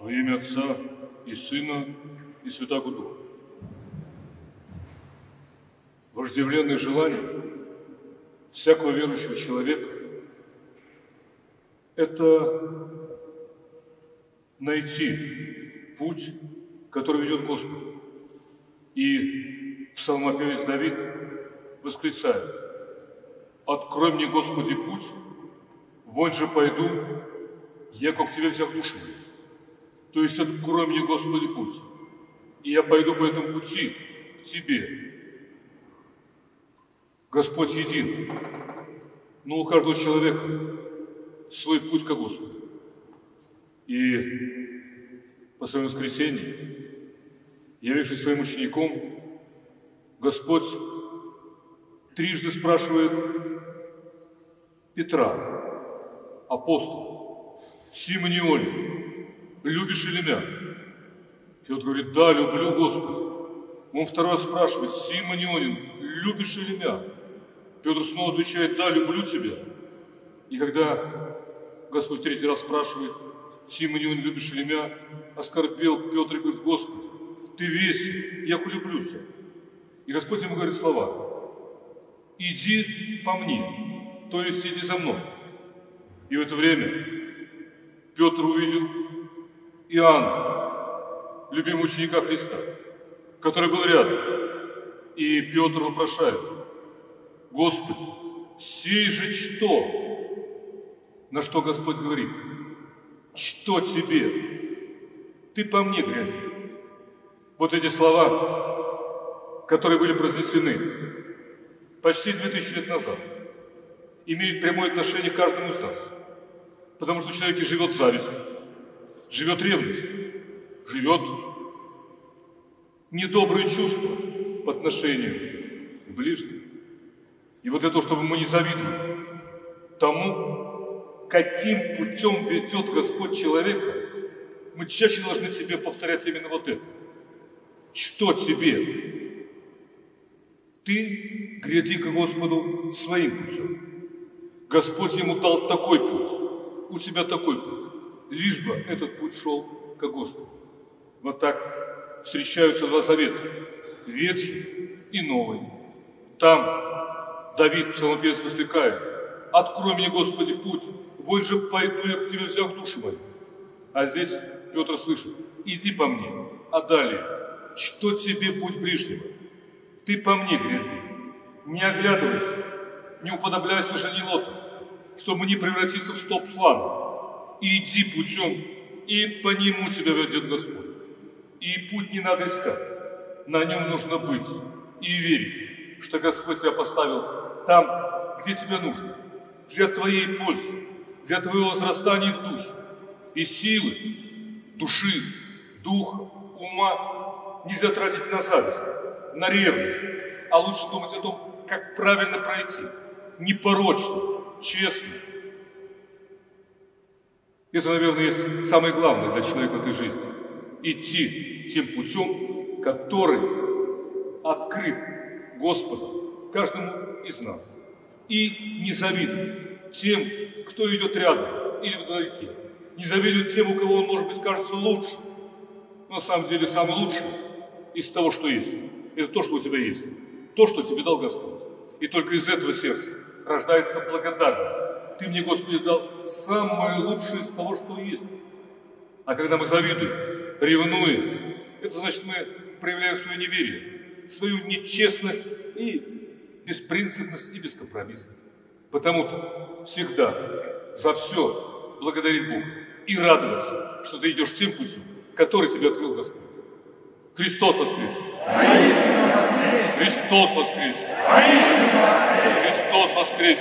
Во имя Отца и Сына и Святаго Духа. Вожделенное желание всякого верующего человека – это найти путь, который ведет к Господу. И псалмопевец Давид восклицает, «Открой мне, Господи, путь, вон же пойду, я как Тебе всех душу То есть открой мне, Господи, путь, и я пойду по этому пути к Тебе. Господь един, но у каждого человека свой путь к Господу. И по своему воскресенье, явившись своим учеником, Господь трижды спрашивает Петра, апостола, Симонионе, любишь ли меня? Петр говорит, да, люблю Господа. Он второй раз спрашивает, Симонионин, любишь ли меня? Петр снова отвечает, да, люблю тебя. И когда Господь третий раз спрашивает, Симонионин, любишь ли меня? Оскорбел Петр и говорит, Господи, ты весь, я люблю тебя. И Господь ему говорит слова, иди по мне, то есть иди за мной. И в это время Петр увидел Иоанна, любимого ученика Христа, который был рядом. И Петр вопрошает, Господи, сей же что? На что Господь говорит, что тебе? Ты по мне грязи. Вот эти слова, которые были произнесены почти 2000 лет назад, имеют прямое отношение к каждому из нас. Потому что в человеке живет зависть, живет ревность, живет недобрые чувства по отношению к ближним. И вот это, чтобы мы не завидовали тому, каким путем ведет Господь человека, мы чаще должны себе повторять именно вот это. Что тебе? Ты гряди к Господу своим путем. Господь ему дал такой путь, у тебя такой путь. Лишь бы этот путь шел к Господу. Вот так встречаются два завета. Ветхий и Новый. Там Давид, псалмопевец, воскликает, «Открой мне, Господи, путь, вон же пойду я к Тебе, взяв душу мою». А здесь Петр слышит, «Иди по мне». А далее, «Что тебе путь ближнего? Ты по мне грязи, не оглядывайся, не уподобляйся жене Лота, чтобы не превратиться в стоп славы. Иди путем, и по нему тебя ведет Господь. И путь не надо искать, на нем нужно быть и верить, что Господь тебя поставил там, где тебе нужно, для твоей пользы, для твоего возрастания в духе и силы, души, духа, ума нельзя тратить на зависть, на ревность, а лучше думать о том, как правильно пройти, непорочно, честно. Это, наверное, есть самое главное для человека в этой жизни. Идти тем путем, который открыт Господу каждому из нас. И не завидовать тем, кто идет рядом или вдалеке. Не завидовать тем, у кого он, может быть, кажется лучше. Но на самом деле самый лучший из того, что есть. Это то, что у тебя есть. То, что тебе дал Господь. И только из этого сердца рождается благодарность. Ты мне, Господи, дал самое лучшее из того, что есть. А когда мы завидуем, ревнуем, это значит, мы проявляем свое неверие, свою нечестность и беспринципность и бескомпромиссность. Потому-то всегда за все благодарить Бога и радоваться, что ты идешь тем путем, который тебе открыл Господь. Христос воскрес! Христос воскрес! Христос воскрес!